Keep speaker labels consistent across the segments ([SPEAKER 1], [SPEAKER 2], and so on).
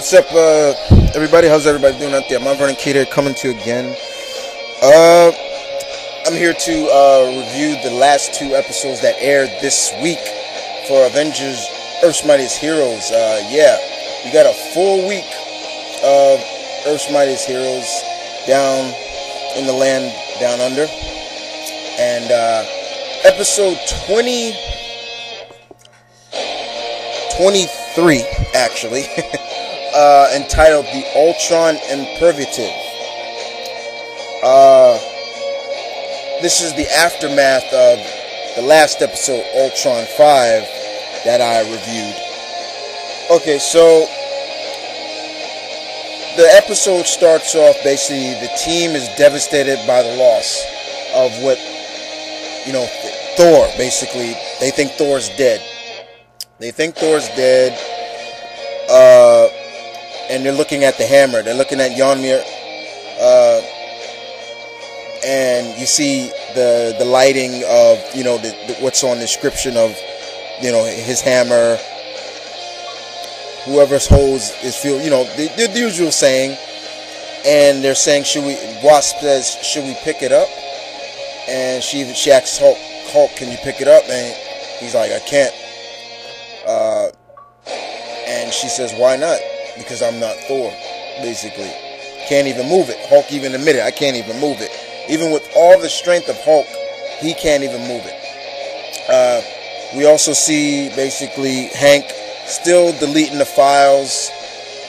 [SPEAKER 1] What's up, uh, everybody? How's everybody doing out there? I'm Vernon Cater coming to you again. Uh, I'm here to uh, review the last two episodes that aired this week for Avengers Earth's Mightiest Heroes. Uh, yeah, we got a full week of Earth's Mightiest Heroes down in the land down under. And uh, episode 20, 23, actually. uh, entitled The Ultron Imperative. Uh, this is the aftermath of the last episode, Ultron 5, that I reviewed. Okay, so the episode starts off basically the team is devastated by the loss of what, you know, Thor, basically. They think Thor's dead. They think Thor's dead. Uh, and they're looking at the hammer. They're looking at Mjolnir, uh, and you see the the lighting of you know the, the, what's on the description of you know his hammer. Whoever's holds is feel you know the, the, usual saying, and they're saying should we? Wasp says should we pick it up? And she she asks Hulk, Hulk, can you pick it up? And he's like I can't. Uh, and she says why not? Because I'm not Thor, basically. Can't even move it. Hulk even admitted, I can't even move it. Even with all the strength of Hulk, he can't even move it. Uh, we also see basically Hank still deleting the files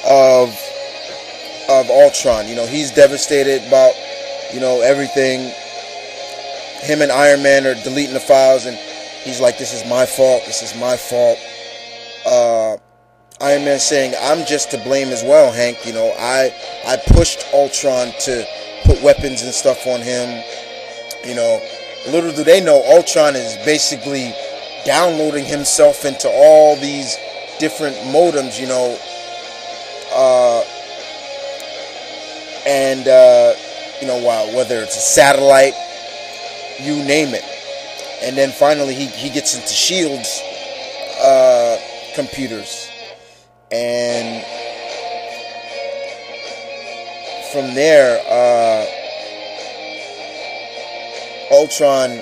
[SPEAKER 1] of of Ultron. You know, he's devastated about you know everything. Him and Iron Man are deleting the files, and he's like, "This is my fault. This is my fault." Uh, Iron Man saying, "I'm just to blame as well, Hank. You know, I I pushed Ultron to put weapons and stuff on him. You know, little do they know, Ultron is basically downloading himself into all these different modems. You know, uh, and uh, you know, whether it's a satellite, you name it. And then finally, he he gets into Shield's uh, computers." And from there, uh, Ultron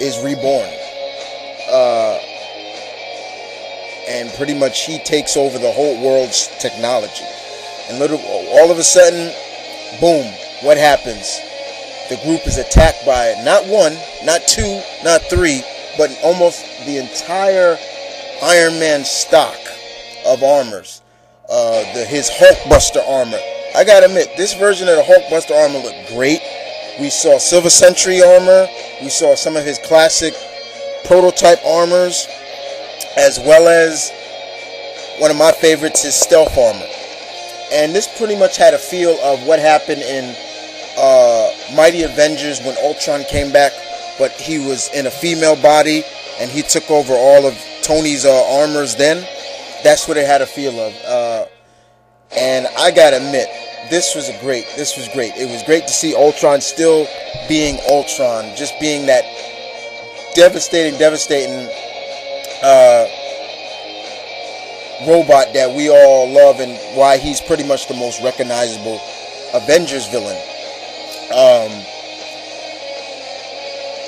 [SPEAKER 1] is reborn. Uh, and pretty much he takes over the whole world's technology. And little, all of a sudden, boom, what happens? The group is attacked by not one, not two, not three, but almost the entire Iron Man stock of armors. Uh, the, his Hulkbuster armor. I gotta admit, this version of the Hulkbuster armor looked great. We saw Silver Sentry armor. We saw some of his classic prototype armors, as well as one of my favorites, his stealth armor. And this pretty much had a feel of what happened in uh, Mighty Avengers when Ultron came back, but he was in a female body and he took over all of Tony's uh, armors then that's what it had a feel of. Uh, and I gotta admit, this was a great. This was great. It was great to see Ultron still being Ultron, just being that devastating, devastating uh, robot that we all love, and why he's pretty much the most recognizable Avengers villain. Um,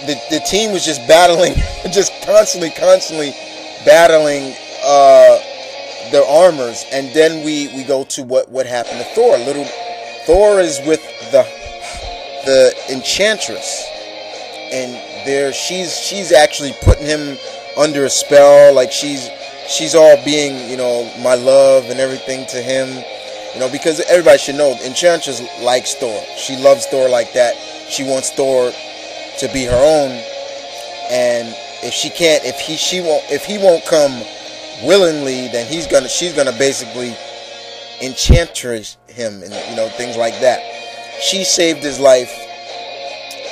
[SPEAKER 1] the the team was just battling, just constantly, constantly battling. Uh, their armors, and then we we go to what what happened to Thor. Little Thor is with the the Enchantress, and there she's she's actually putting him under a spell. Like she's she's all being you know my love and everything to him. You know because everybody should know Enchantress likes Thor. She loves Thor like that. She wants Thor to be her own, and if she can't, if he she won't, if he won't come willingly, then he's gonna she's gonna basically enchantress him and you know things like that. She saved his life,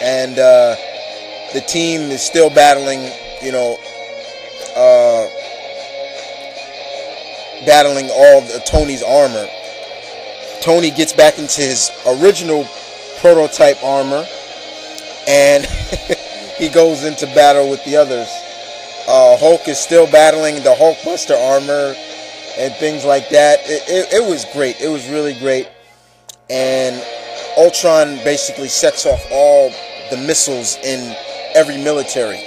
[SPEAKER 1] and uh, the team is still battling. You know, uh, battling all the, Tony's armor. Tony gets back into his original prototype armor, and he goes into battle with the others. Uh, Hulk is still battling the Hulkbuster armor. and things like that. It, it, it was great. It was really great. And Ultron basically sets off all the missiles in every military,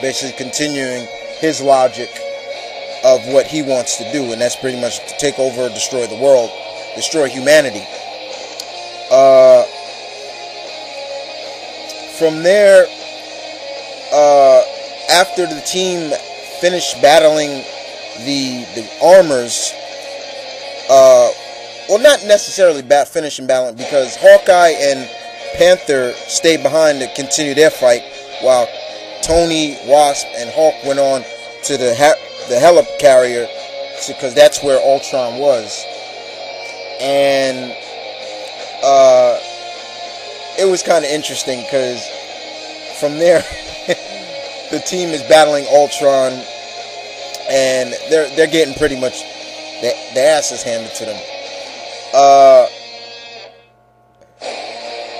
[SPEAKER 1] basically continuing his logic of what he wants to do, and that's pretty much to take over, destroy the world, destroy humanity. Uh, from there, uh, after the team finished battling the the armors, uh, well, not necessarily bat finishing battle because Hawkeye and Panther stayed behind to continue their fight, while Tony, Wasp, and Hulk went on to the ha- the helicarrier because that's where Ultron was, and uh, it was kind of interesting because from there the team is battling Ultron, and they're they're getting pretty much the, the asses handed to them. Uh,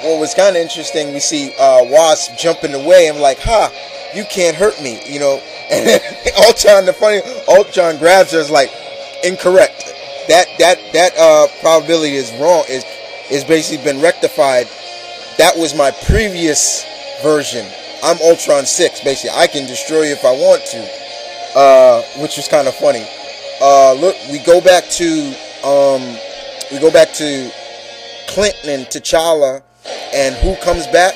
[SPEAKER 1] what was kind of interesting, we see uh, Wasp jumping away. I'm like, "Ha, huh, you can't hurt me," you know. And then Ultron, the funny Ultron grabs her, is like, "Incorrect. That that that uh, probability is wrong. Is is basically been rectified. That was my previous version. I'm Ultron Six. Basically, I can destroy you if I want to." Uh, which was kind of funny. Uh, look, we go back to um, we go back to Clinton and T'Challa, and who comes back?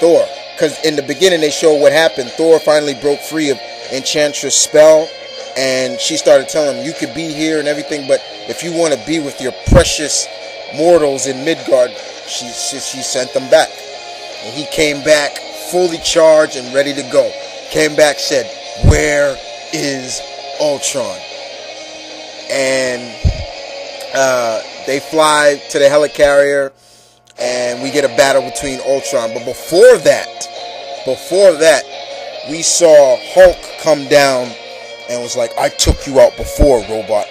[SPEAKER 1] Thor. Because in the beginning they show what happened. Thor finally broke free of Enchantress' spell, and she started telling him, "You could be here and everything, but if you want to be with your precious mortals in Midgard, she, she she sent them back." And he came back fully charged and ready to go. Came back, said, "Where is Ultron?" And uh, they fly to the helicarrier, and we get a battle between Ultron. But before that, before that, we saw Hulk come down and was like, "I took you out before, robot.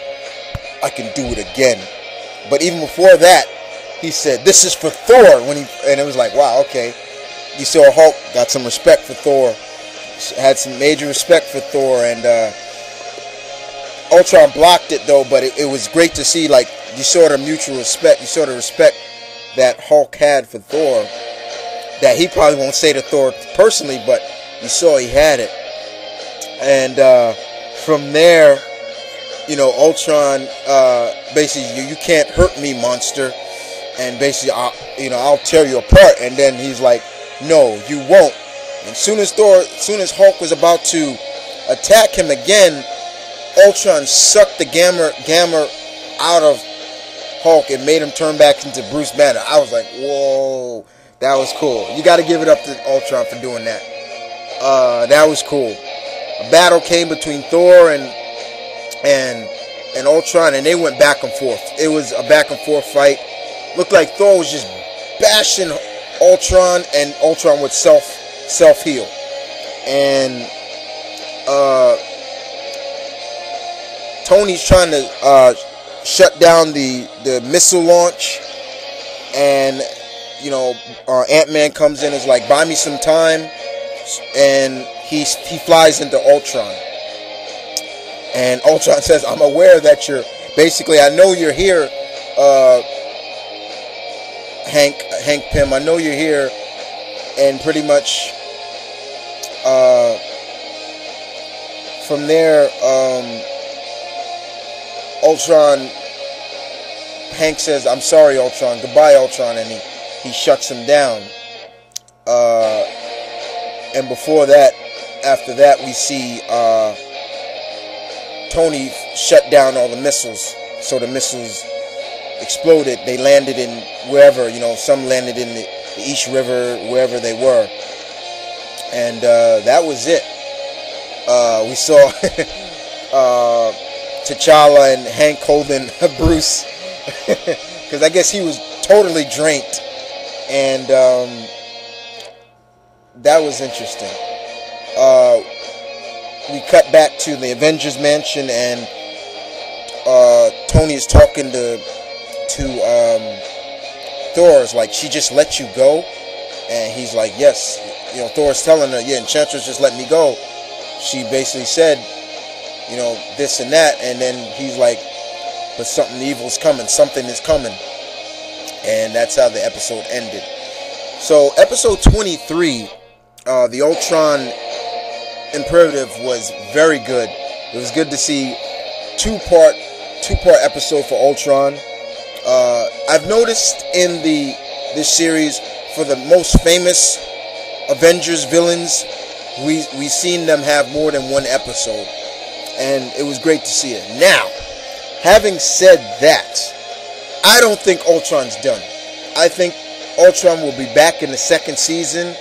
[SPEAKER 1] I can do it again." But even before that, he said, "This is for Thor." When he and it was like, "Wow, okay." You saw Hulk got some respect for Thor, had some major respect for Thor, and uh, Ultron blocked it though. But it, it was great to see like you saw the mutual respect. You saw the respect that Hulk had for Thor. That he probably won't say to Thor personally, but you saw he had it. And uh, from there, you know, Ultron uh, basically you, you can't hurt me, monster. And basically, I'll, you know, I'll tear you apart. And then he's like, "No, you won't." And soon as Thor, soon as Hulk was about to attack him again, Ultron sucked the gamma gamma out of Hulk and made him turn back into Bruce Banner. I was like, whoa, that was cool. You got to give it up to Ultron for doing that. Uh, that was cool. A battle came between Thor and and and Ultron, and they went back and forth. It was a back and forth fight. Looked like Thor was just bashing Ultron, and Ultron would self self heal. And uh, Tony's trying to uh, shut down the the missile launch, and you know uh, Ant Man comes in is like, buy me some time, and he he flies into Ultron, and Ultron says, I'm aware that you're basically, I know you're here, uh, Hank Hank Pym, I know you're here, and pretty much. Uh, from there, um, Ultron, Hank says, I'm sorry, Ultron. Goodbye, Ultron. And he, he shuts him down. Uh, and before that, after that, we see uh, Tony shut down all the missiles. So the missiles exploded. They landed in wherever, you know, some landed in the, East River, wherever they were. And uh, that was it. Uh, we saw uh, T'Challa and Hank holding Bruce because I guess he was totally drained, and um, that was interesting. Uh, we cut back to the Avengers mansion, and uh, Tony is talking to to um, Thor's like, "She just let you go," and he's like, "Yes." You know, Thor's telling her, "Yeah, Enchantress just let me go." She basically said, you know, this and that. And then he's like, but something evil's coming, something is coming. And that's how the episode ended. So, episode 23, uh, the Ultron Imperative was very good. It was good to see two part two part episode for Ultron. I've noticed in the this series for the most famous Avengers villains, we we seen them have more than one episode, and it was great to see it. Now, having said that, I don't think Ultron's done. I think Ultron will be back in the second season.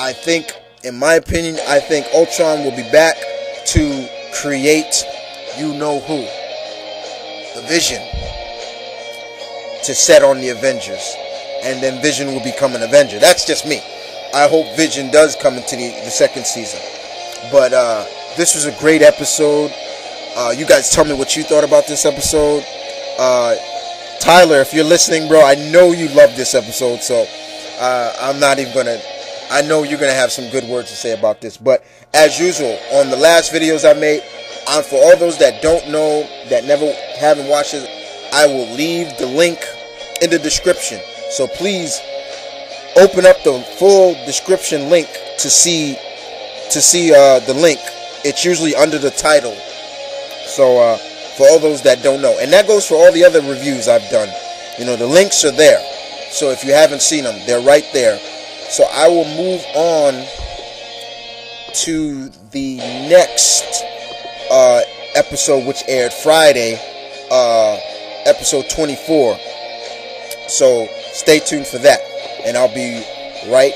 [SPEAKER 1] I think, in my opinion, I think Ultron will be back to create you know who, the Vision, to set on the Avengers, and then Vision will become an Avenger. That's just me. I hope Vision does come into the, the second season. But uh, this was a great episode. Uh, you guys tell me what you thought about this episode. Uh, Tyler, if you're listening, bro, I know you love this episode, so uh, I'm not even gonna. I know you're gonna have some good words to say about this. But as usual, on the last videos I made, and for all those that don't know, that never haven't watched it, I will leave the link in the description. So please open up the full description link to see to see uh, the link. It's usually under the title. So uh, for all those that don't know, and that goes for all the other reviews I've done. You know, the links are there. So if you haven't seen them, they're right there. So I will move on to the next uh, episode, which aired Friday, uh, episode 24. So stay tuned for that, and I'll be right